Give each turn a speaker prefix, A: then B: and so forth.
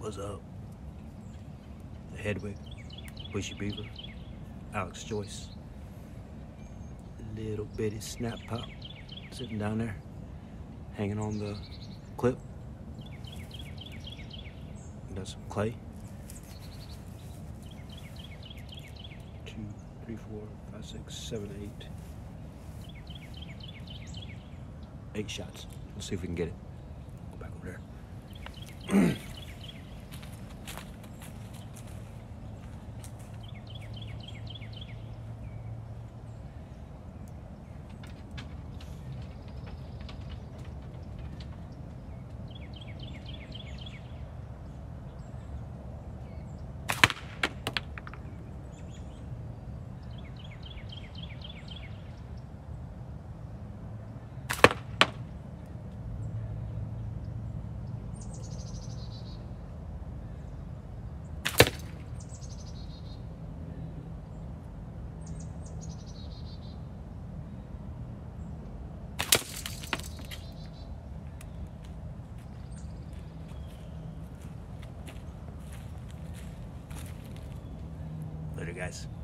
A: What's up? The Hedwig, Bushy Beaver, Alex Joyce, little bitty snap pop sitting down there, hanging on the clip. Got some clay. Two, three, four, five, six, seven, eight. Eight shots. Let's see if we can get it. Go back over there. Later, guys.